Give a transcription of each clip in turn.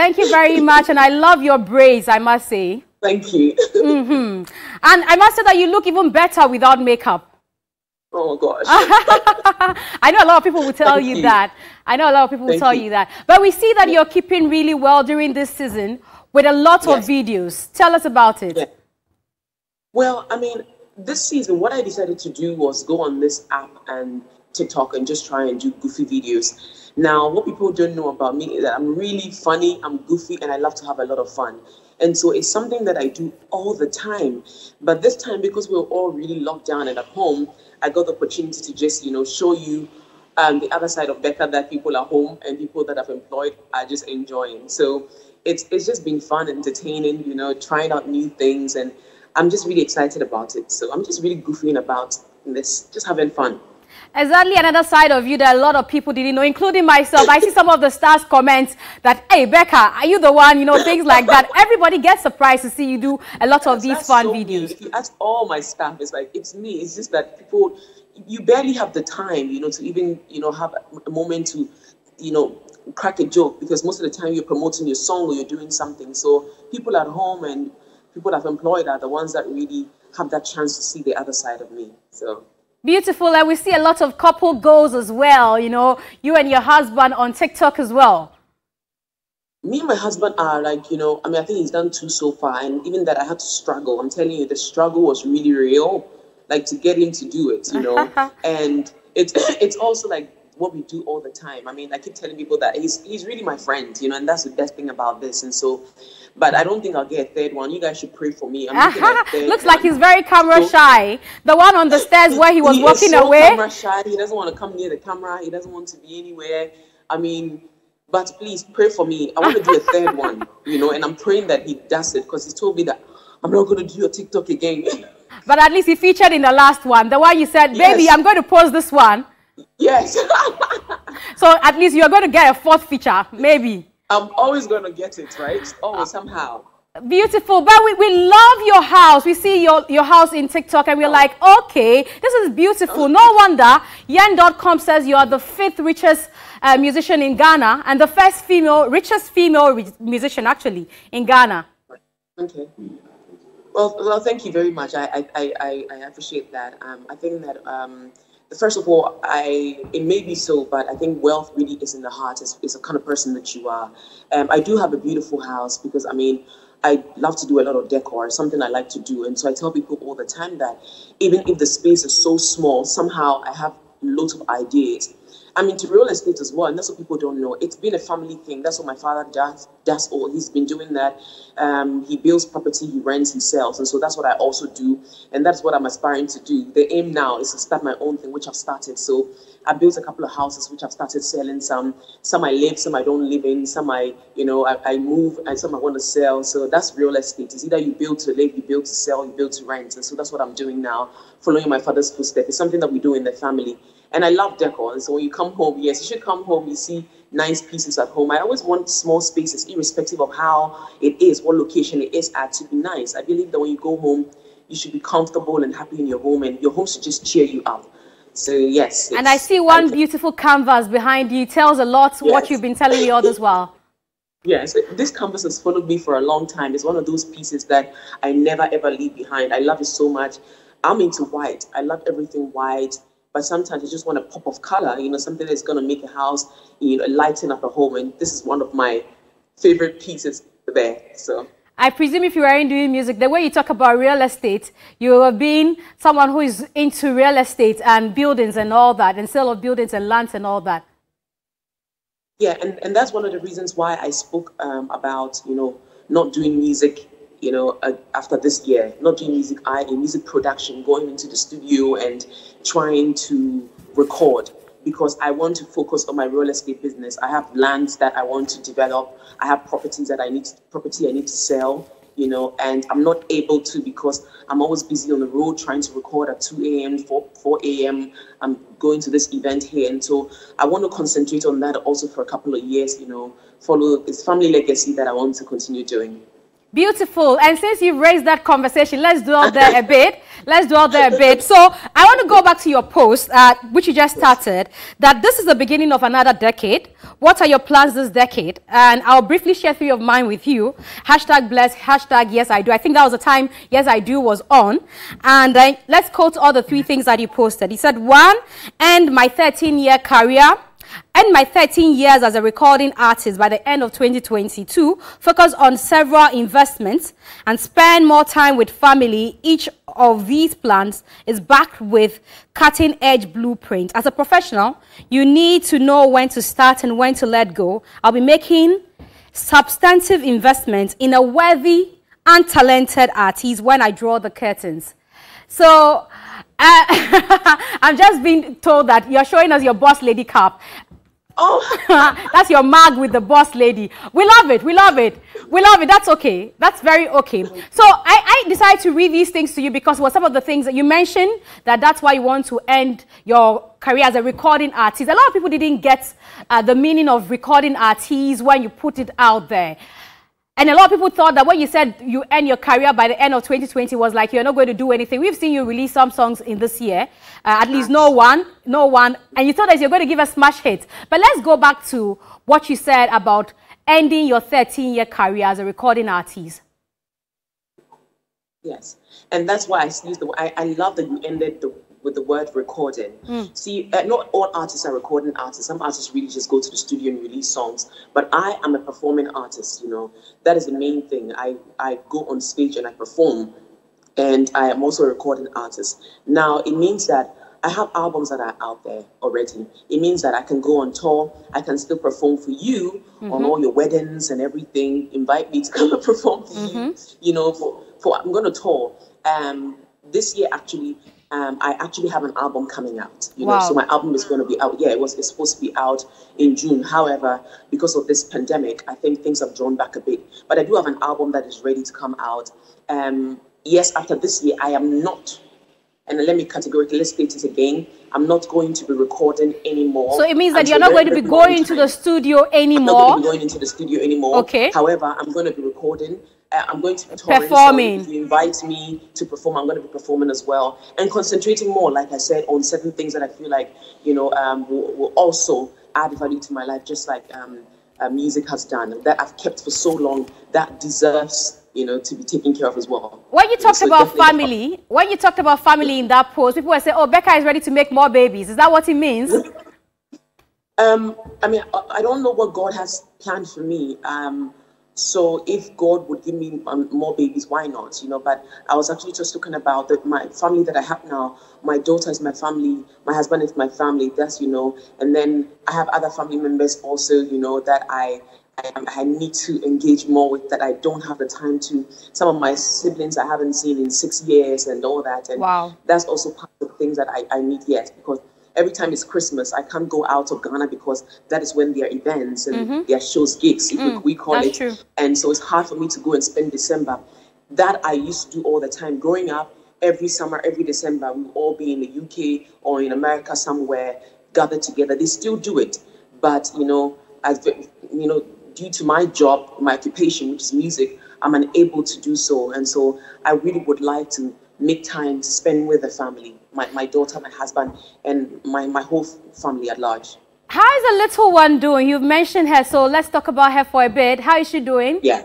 Thank you very much. And I love your braids, I must say. Thank you. mm-hmm. And I must say that you look even better without makeup. Oh gosh. I know a lot of people will tell you, you, that. I know a lot of people will Thank tell you. you. that. But we see that yeah. you're keeping really well during this season with a lot yes. of videos. Tell us about it. Yeah. Well, I mean, this season, what I decided to do was go on this app and TikTok and just try and do goofy videos. Now, what people don't know about me is that I'm really funny, I'm goofy, and I love to have a lot of fun. And so it's something that I do all the time. But this time, because we we're all really locked down and at home, I got the opportunity to just, you know, show you um, the other side of Becca that people are home and people that I've employed are just enjoying. So it's it's just been fun, entertaining, you know, trying out new things, and I'm just really excited about it. So I'm just really goofing about this, just having fun. Exactly another side of you that a lot of people didn't know, including myself. I see some of the stars comments that, hey, Becca, are you the one? You know, things like that. Everybody gets surprised to see you do a lot of these fun so videos. If you ask all my staff, it's like, it's me. It's just that people, you barely have the time, you know, to even, you know, have a moment to, you know, crack a joke because most of the time you're promoting your song or you're doing something. So people at home and people that I've employed are the ones that really have that chance to see the other side of me. So Beautiful. And we see a lot of couple goals as well, you know, you and your husband on TikTok as well. Me and my husband are like, you know, I mean, I think he's done two so far. And even that I had to struggle. I'm telling you, the struggle was really real, like to get him to do it, you know. and it's, it's also like what we do all the time. I mean, I keep telling people that he's, he's really my friend, you know, and that's the best thing about this. And so but I don't think I'll get a third one. You guys should pray for me. Looks like he's very camera so, shy. The one on the stairs where he was he walking so away. camera shy. He doesn't want to come near the camera. He doesn't want to be anywhere. I mean, but please pray for me. I want to do a third one, you know, and I'm praying that he does it because he told me that I'm not going to do a TikTok again. but at least he featured in the last one, the one you said, baby, yes. I'm going to post this one. Yes. so at least you're going to get a fourth feature, maybe. I'm always going to get it, right? Always, somehow. Beautiful. But we, we love your house. We see your, your house in TikTok and we're oh. like, okay, this is beautiful. No wonder Yen.com says you are the fifth richest uh, musician in Ghana and the first female, richest female musician actually in Ghana. Okay. Well, well, thank you very much. I, I, I, I appreciate that. Um, I think that um, first of all, I it may be so, but I think wealth really is in the heart. It's, it's the kind of person that you are. Um, I do have a beautiful house because I mean, I love to do a lot of decor. something I like to do, and so I tell people all the time that even if the space is so small, somehow I have lots of ideas I'm into real estate as well, and that's what people don't know. It's been a family thing. That's what my father does. That's all. He's been doing that. Um, he builds property, he rents, he sells, and so that's what I also do, and that's what I'm aspiring to do. The aim now is to start my own thing, which I've started. So I built a couple of houses, which I've started selling. Some, some I live, some I don't live in. Some I, you know, I, I move, and some I want to sell. So that's real estate. It's either you build to live, you build to sell, you build to rent, and so that's what I'm doing now, following my father's footsteps. It's something that we do in the family. And I love decor. And so when you come home, yes, you should come home, you see nice pieces at home. I always want small spaces, irrespective of how it is, what location it is at, to be nice. I believe that when you go home, you should be comfortable and happy in your home, and your home should just cheer you up. So, yes. And I see one I beautiful canvas behind you. It tells a lot yes. what you've been telling the others as well. Yes, this canvas has followed me for a long time. It's one of those pieces that I never ever leave behind. I love it so much. I'm into white. I love everything white but sometimes you just want a pop of color, you know, something that's going to make a house, you know, lighten up a home. And this is one of my favorite pieces there. So. I presume if you are in doing music, the way you talk about real estate, you have been someone who is into real estate and buildings and all that, and sale of buildings and lands and all that. Yeah, and, and that's one of the reasons why I spoke um, about, you know, not doing music you know, uh, after this year, not doing music, I in music production, going into the studio and trying to record because I want to focus on my real estate business. I have lands that I want to develop. I have properties that I need to, property I need to sell, you know, and I'm not able to because I'm always busy on the road trying to record at 2 a.m., 4, 4 a.m. I'm going to this event here. And so I want to concentrate on that also for a couple of years, you know, follow this family legacy that I want to continue doing. Beautiful. And since you've raised that conversation, let's dwell there a bit. Let's dwell there a bit. So I want to go back to your post, uh, which you just started, that this is the beginning of another decade. What are your plans this decade? And I'll briefly share three of mine with you. Hashtag bless, hashtag yes I do. I think that was the time yes I do was on. And uh, let's quote all the three things that you posted. He said, one, end my 13 year career End my 13 years as a recording artist by the end of 2022, focus on several investments and spend more time with family. Each of these plans is backed with cutting edge blueprint. As a professional, you need to know when to start and when to let go. I'll be making substantive investments in a worthy and talented artist when I draw the curtains. So, uh, I'm just being told that you're showing us your boss lady cap. Oh, that's your mug with the boss lady. We love it. We love it. We love it. That's okay. That's very okay. So I, I decided to read these things to you because what some of the things that you mentioned that that's why you want to end your career as a recording artist. A lot of people didn't get uh, the meaning of recording artist when you put it out there. And a lot of people thought that when you said you end your career by the end of 2020 was like you're not going to do anything. We've seen you release some songs in this year, uh, at least no one, no one, and you thought that you're going to give a smash hit. But let's go back to what you said about ending your 13 year career as a recording artist. Yes, and that's why I use the. I, I love that you ended the with the word recording. Mm. See, uh, not all artists are recording artists. Some artists really just go to the studio and release songs. But I am a performing artist, you know. That is the main thing. I, I go on stage and I perform. And I am also a recording artist. Now, it means that I have albums that are out there already. It means that I can go on tour. I can still perform for you mm-hmm. on all your weddings and everything. Invite me to come and perform for mm-hmm. you. You know, for, for I'm going to tour. Um, this year, actually, um, I actually have an album coming out. You wow. know, so my album is going to be out. Yeah, it was it's supposed to be out in June. However, because of this pandemic, I think things have drawn back a bit. But I do have an album that is ready to come out. Um, yes, after this year, I am not. And let me categorically state it again. I'm not going to be recording anymore. So it means that you're not going to be going into the studio anymore. I'm not going to be going into the studio anymore. Okay. However, I'm going to be recording I'm going to be touring. Performing. So if you invite me to perform, I'm going to be performing as well. And concentrating more, like I said, on certain things that I feel like, you know, um, will, will also add value to my life, just like um, uh, music has done, that I've kept for so long, that deserves, you know, to be taken care of as well. When you talked so about family, when you talked about family in that post, people were saying, oh, Becca is ready to make more babies. Is that what it means? um, I mean, I, I don't know what God has planned for me. Um, so if God would give me um, more babies, why not? You know, but I was actually just talking about that my family that I have now. My daughter is my family. My husband is my family. That's you know, and then I have other family members also. You know that I I, I need to engage more with that I don't have the time to. Some of my siblings I haven't seen in six years and all that. And wow. that's also part of the things that I, I need yet because every time it's Christmas, I can't go out of Ghana because that is when there are events and mm-hmm. there are shows, gigs, mm, we, call it. True. And so it's hard for me to go and spend December. That I used to do all the time. Growing up, every summer, every December, we all be in the UK or in America somewhere, gathered together. They still do it, but you know, as you know, due to my job, my occupation, which is music, I'm unable to do so. And so I really would like to make time to spend with the family, my, my daughter, my husband, and my, my whole family at large. How is the little one doing? You've mentioned her, so let's talk about her for a bit. How is she doing? Yeah,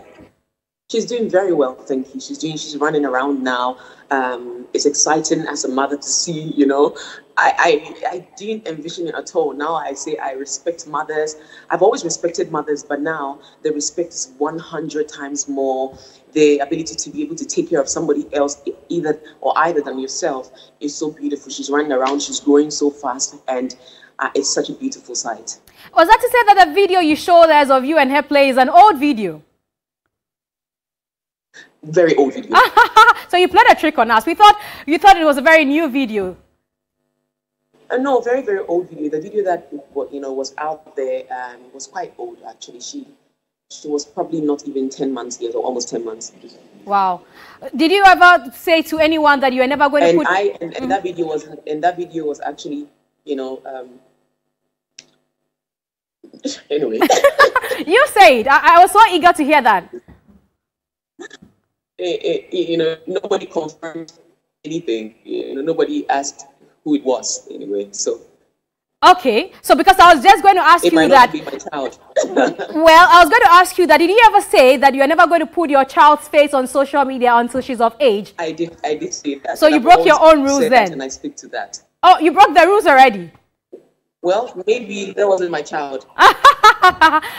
she's doing very well, thank you. She's doing, she's running around now. Um, it's exciting as a mother to see, you know, I, I, I didn't envision it at all. Now I say I respect mothers. I've always respected mothers, but now the respect is 100 times more. The ability to be able to take care of somebody else, either or either than yourself, is so beautiful. She's running around, she's growing so fast, and uh, it's such a beautiful sight. Was that to say that the video you showed us of you and her play is an old video? Very old video. so you played a trick on us. We thought you thought it was a very new video. Uh, no, very very old video. The video that you know was out there um, was quite old actually. She she was probably not even ten months yet, or almost ten months. Wow. Did you ever say to anyone that you were never going and to put? I and, and mm-hmm. that video was and that video was actually you know. Um, anyway. you say it. I, I was so eager to hear that. it, it, you know, nobody confirmed anything. You know, nobody asked who it was anyway. So. Okay, so because I was just going to ask it you that. well, I was going to ask you that. Did you ever say that you're never going to put your child's face on social media until she's of age? I did. I did say that. So you broke your own rules then, and I stick to that. Oh, you broke the rules already. Well, maybe that wasn't my child.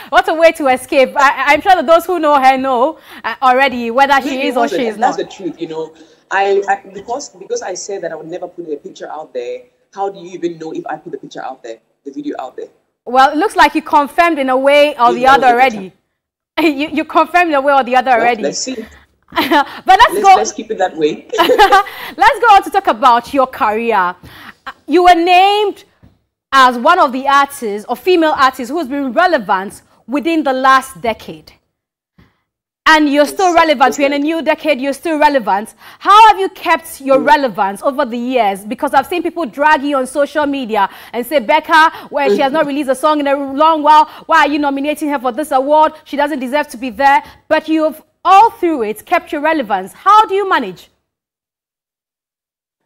what a way to escape. I, am sure that those who know her know uh, already whether she is or she is not. That's the truth, you know. I, I, because because I said that I would never put a picture out there how do you even know if I put the picture out there, the video out there? Well, it looks like you confirmed in a way or the other already. you, you confirmed in a way or the other well, already. Let's see. but let's, let's, go. Let's keep it that way. let's go on to talk about your career. Uh, you were named as one of the artists or female artists who has been relevant within the last decade and you're still relevant. We're in a new decade, you're still relevant. How have you kept your relevance over the years? Because I've seen people drag you on social media and say, Becca, where she has not released a song in a long while, why are you nominating her for this award? She doesn't deserve to be there. But you've all through it kept your relevance. How do you manage?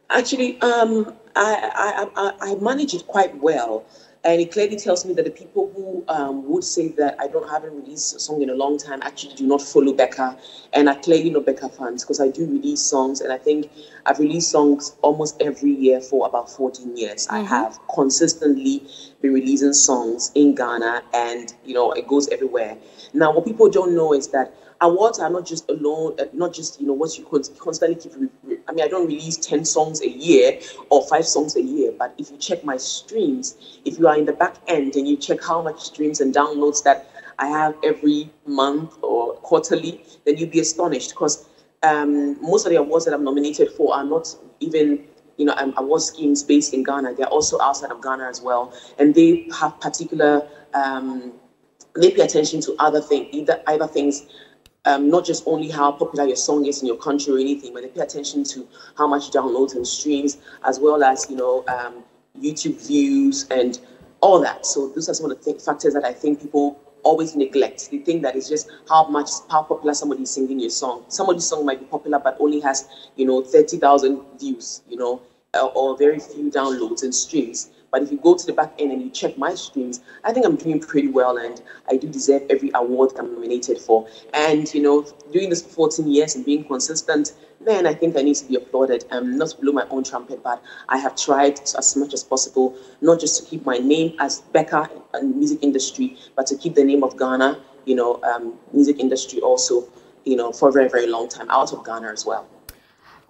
Actually, um, I, I, I, I manage it quite well. And it clearly tells me that the people who um, would say that I don't haven't released a song in a long time actually do not follow Becca. And I clearly know Becca fans because I do release songs. And I think I've released songs almost every year for about 14 years. Mm-hmm. I have consistently been releasing songs in Ghana and, you know, it goes everywhere. Now, what people don't know is that awards are not just alone, uh, not just you know what you constantly keep. I mean, I don't release ten songs a year or five songs a year, but if you check my streams, if you are in the back end and you check how much streams and downloads that I have every month or quarterly, then you'd be astonished because um, most of the awards that I'm nominated for are not even you know um, award schemes based in Ghana. They're also outside of Ghana as well, and they have particular. Um, they pay attention to other things, either either things um, not just only how popular your song is in your country or anything, but they pay attention to how much downloads and streams, as well as you know um, YouTube views and all that. So those are some of the th- factors that I think people always neglect. They think that it's just how much how popular somebody is singing your song. Somebody's song might be popular but only has you know thirty thousand views, you know, or very few downloads and streams. But if you go to the back end and you check my streams, I think I'm doing pretty well and I do deserve every award I'm nominated for. And, you know, doing this for 14 years and being consistent, man, I think I need to be applauded. Um, not to blow my own trumpet, but I have tried as much as possible, not just to keep my name as Becca in the music industry, but to keep the name of Ghana, you know, um, music industry also, you know, for a very, very long time out of Ghana as well.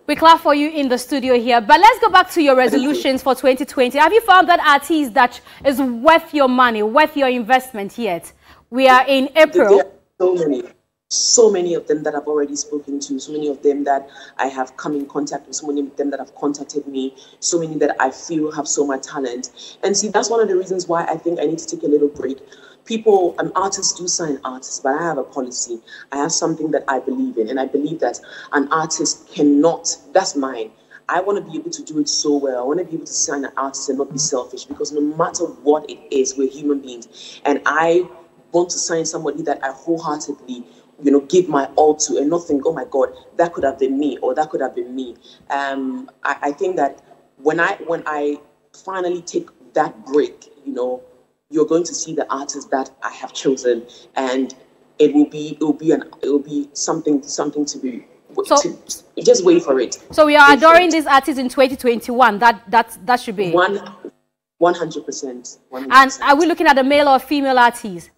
We clap for you in the studio here. But let's go back to your resolutions for 2020. Have you found that artist that is worth your money, worth your investment yet? We are in April. Are so many, so many of them that I've already spoken to, so many of them that I have come in contact with, so many of them that have contacted me, so many that I feel have so much talent. And see, that's one of the reasons why I think I need to take a little break people an artist do sign artists but i have a policy. I have something that i believe in and i believe that an artist cannot that's mine. I want to be able to do it so well. I want to be able to sign an artist and not be selfish because no matter what it is we're human beings. And i want to sign somebody that i wholeheartedly you know give my all to and not think oh my god that could have been me or that could have been me. Um i, I think that when i when i finally take that break you know you're going to see the artist that I have chosen, and it will be it will be an it will be something something to be. So, to, just wait for it. So we are wait adoring this artist in 2021. That that that should be one. 100%, 100%. And are we looking at a male or female artist?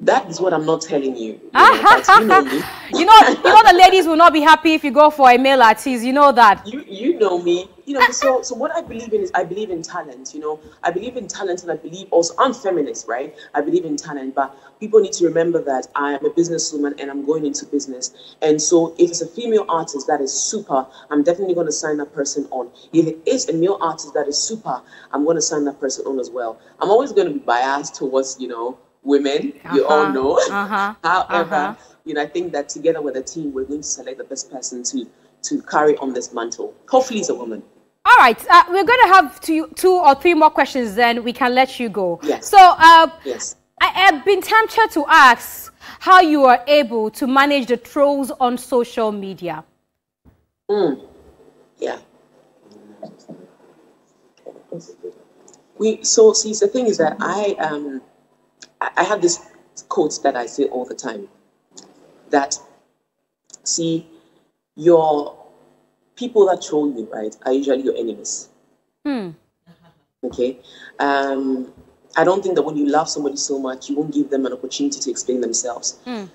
That is what I'm not telling you. You know, you, know you know, you know, the ladies will not be happy if you go for a male artist. You know that. You, you know me. You know, so so what I believe in is I believe in talent. You know, I believe in talent, and I believe also I'm feminist, right? I believe in talent, but people need to remember that I am a businesswoman and I'm going into business. And so, if it's a female artist that is super, I'm definitely going to sign that person on. If it is a male artist that is super, I'm going to sign that person on as well. I'm always going to be biased towards you know women. Uh-huh. You all uh-huh. know. Uh-huh. However, uh-huh. you know, I think that together with the team, we're going to select the best person to to carry on this mantle. Hopefully, it's a woman. All right, uh, we're going to have two, two or three more questions, then we can let you go. Yes. So, uh, yes. I have been tempted to ask how you are able to manage the trolls on social media. Mm. Yeah. We so see the thing is that I um I have this quote that I say all the time that see your people that troll you right are usually your enemies. Hmm. Okay. Um I don't think that when you love somebody so much, you won't give them an opportunity to explain themselves. Mm.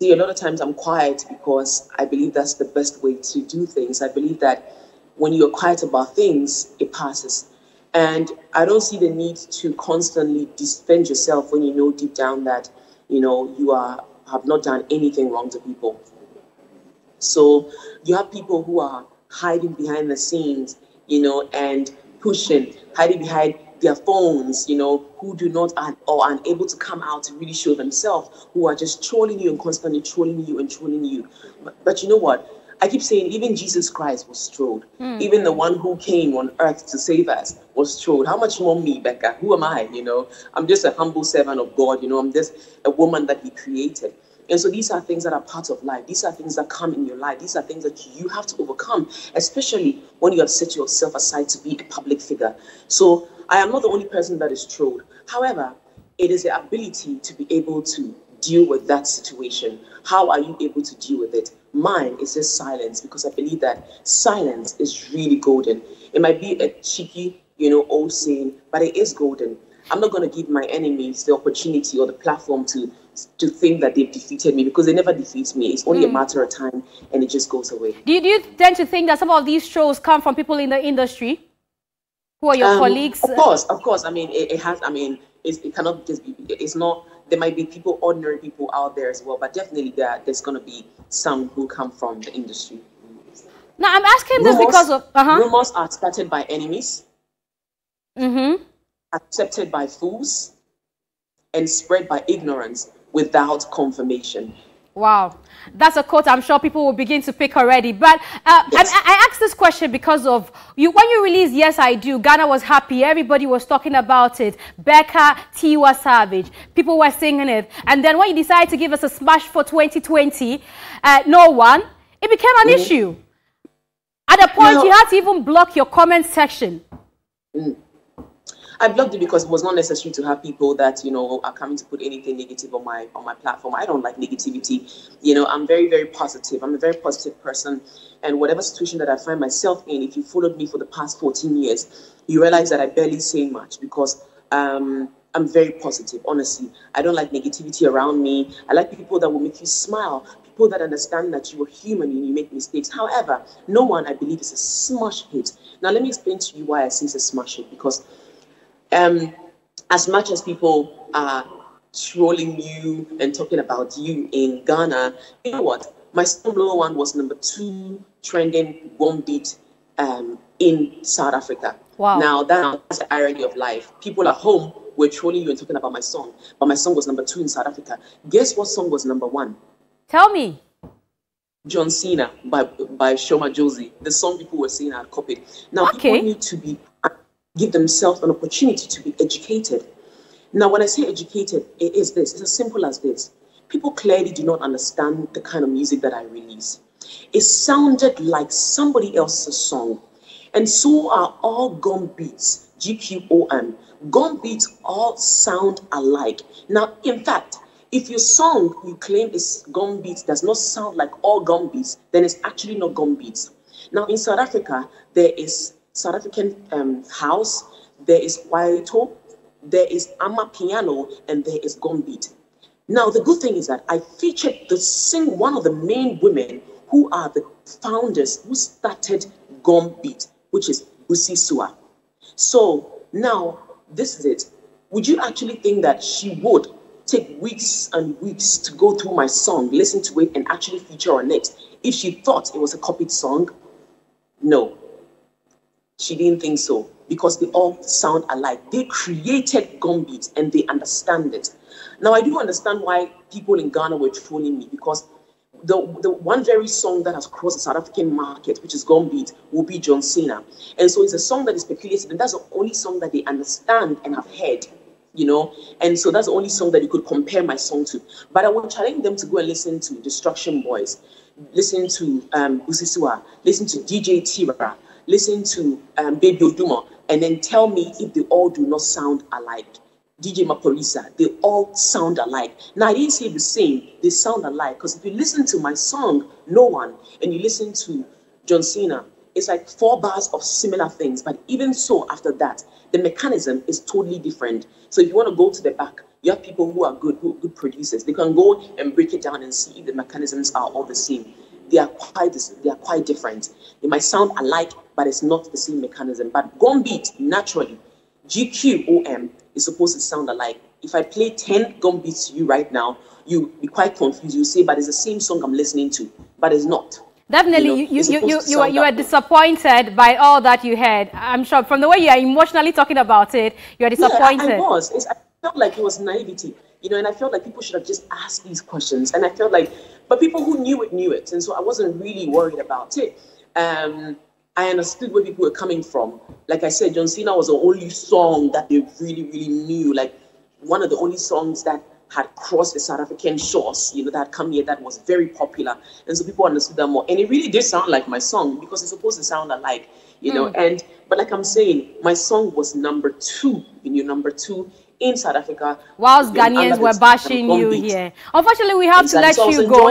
See, a lot of times I'm quiet because I believe that's the best way to do things. I believe that when you're quiet about things, it passes. And I don't see the need to constantly defend yourself when you know deep down that, you know, you are have not done anything wrong to people. So you have people who are hiding behind the scenes, you know, and pushing, hiding behind their phones, you know, who do not are, or unable to come out to really show themselves, who are just trolling you and constantly trolling you and trolling you. But, but you know what? I keep saying even Jesus Christ was trolled. Mm. Even the one who came on earth to save us was trolled. How much more me, Becca? Who am I? You know, I'm just a humble servant of God. You know, I'm just a woman that He created. And so these are things that are part of life. These are things that come in your life. These are things that you have to overcome, especially when you have set yourself aside to be a public figure. So I am not the only person that is trolled. However, it is the ability to be able to deal with that situation. How are you able to deal with it? Mine is just silence because I believe that silence is really golden. It might be a cheeky, you know, old saying, but it is golden. I'm not going to give my enemies the opportunity or the platform to to think that they've defeated me because they never defeat me. It's only mm. a matter of time and it just goes away. Do you, do you tend to think that some of these trolls come from people in the industry? Who are your um, colleagues? Of course, of course. I mean, it, it has, I mean, it cannot just be, it's not, there might be people, ordinary people out there as well, but definitely there, there's going to be some who come from the industry. Now, I'm asking rumors, this because of. Uh-huh. Rumors are started by enemies, mm-hmm. Accepted by fools, and spread by ignorance without confirmation. Wow, that's a quote I'm sure people will begin to pick already. But uh, yes. I, I, asked this question because of you. When you released Yes I Do, Ghana was happy. Everybody was talking about it. Becca, Tiwa Savage, people were singing it. And then when you decided to give us a smash for 2020, uh, no one, it became an mm. issue. At a point, no. you had to even block your comment section. Mm. I blocked it because it was not necessary to have people that you know are coming to put anything negative on my on my platform. I don't like negativity. You know, I'm very very positive. I'm a very positive person, and whatever situation that I find myself in, if you followed me for the past 14 years, you realize that I barely say much because. Um, I'm very positive, honestly. I don't like negativity around me. I like people that will make you smile, people that understand that you are human and you make mistakes. However, no one, I believe, is a smash hit. Now, let me explain to you why I say it's a smash hit because um, as much as people are trolling you and talking about you in Ghana, you know what? My song No One was number two trending one beat um, in South Africa. Wow. Now that's the irony of life. People at home were trolling you and talking about my song, but my song was number two in South Africa. Guess what song was number one? Tell me. John Cena by by Sho Madjozi. The song people were saying I copied. Now okay. people need to be give themselves an opportunity to be educated. Now, when I say educated, it is this it's as simple as this. People clearly do not understand the kind of music that I release. It sounded like somebody else's song. And so are all gqom beats, GQOM. Gum beats all sound alike. Now, in fact, if your song you claim is gqom beats does not sound like all gqom beats, then it's actually not gqom beats. Now, in South Africa, there is South African um, house, there is kwaito, there is amapiano, and there is gqom beat. Now, the good thing is that I featured the sing one of the main women who are the founders who started gqom beat, which is Busiswa. So now this is it. Would you actually think that she would take weeks and weeks to go through my song, listen to it, and actually feature on it if she thought it was a copied song? No. She didn't think so because they all sound alike. They created gqom beat and they understand it. Now, I do understand why people in Ghana were trolling me because the, the one very song that has crossed the South African market, which is Gqom beat, will be John Cena. And so it's a song that is peculiar and that's the only song that they understand and have heard. you know. And so that's the only song that you could compare my song to. But I would challenge them to go and listen to Distruction Boyz, listen to um, Busiswa, listen to DJ Tira, listen to um, Babes Wodumo, and then tell me if they all do not sound alike. DJ Maphorisa, they all sound alike. Now, I didn't say the same, they sound alike. Because if you listen to my song, No One, and you listen to John Cena, it's like four bars of similar things. But even so, after that, the mechanism is totally different. So if you want to go to the back, you have people who are good, who good producers. They can go and break it down and see if the mechanisms are all the same. They are quite they are quite different. They might sound alike, but it's not the same mechanism. But gqom beat naturally, GQOM is supposed to sound alike. If I play 10 gqom beats to you right now, you be quite confused. You say, but it's the same song I'm listening to, but it's not. Definitely, you, know, you, you, you, you, are, you are disappointed by all that you heard. I'm sure from the way you are emotionally talking about it, you are disappointed. Yeah, I was. It's, I felt like it was naivety, you know, and I felt like people should have just asked these questions. And I felt like, but people who knew it knew it. And so I wasn't really worried about it. Um, I understood where people were coming from. Like I said, John Cena was the only song that they really, really knew. Like one of the only songs that had crossed the South African shores, you know, that had come here that was very popular. And so people understood that more. And it really did sound like my song because it's supposed to sound alike, you mm. know. And but like I'm saying, my song was number two, you know, number two in South Africa. Whilst Ghanaians were bashing you here. Unfortunately, we have exactly. to let so you go.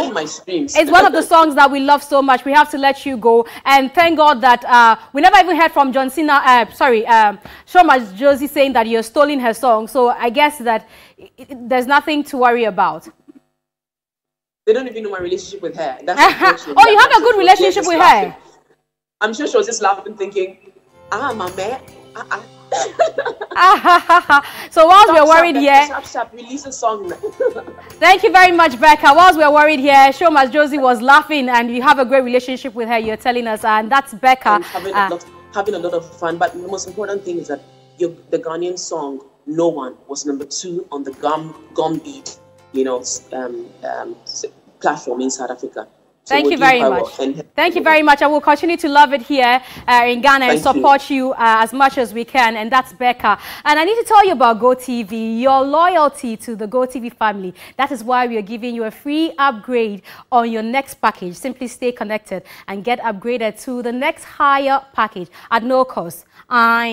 It's one of the songs that we love so much. We have to let you go. And thank God that uh, we never even heard from John Cena, uh, sorry, um, Sho Madjozi saying that you're stealing her song. So I guess that it, there's nothing to worry about. They don't even know my relationship with her. That's oh, you have a good relationship with her. I'm sure she was just laughing, thinking, "Ah, my man, ah, ah. so whilst we're worried here, release a song. thank you very much, Becca. Whilst we're worried here, Sho Madjozi was laughing, and you have a great relationship with her. You're telling us, and that's Becca. having, uh, a lot, having a lot of fun. But the most important thing is that your, the Ghanaian song no One was number two on the Gum Gum Beat, you know, um, um, platform in South Africa. So Thank you very much. Thank you very much. I will continue to love it here uh, in Ghana Thank and support you, you uh, as much as we can. And that's Becca. And I need to tell you about GoTV, your loyalty to the GoTV family. That is why we are giving you a free upgrade on your next package. Simply stay connected and get upgraded to the next higher package at no cost. I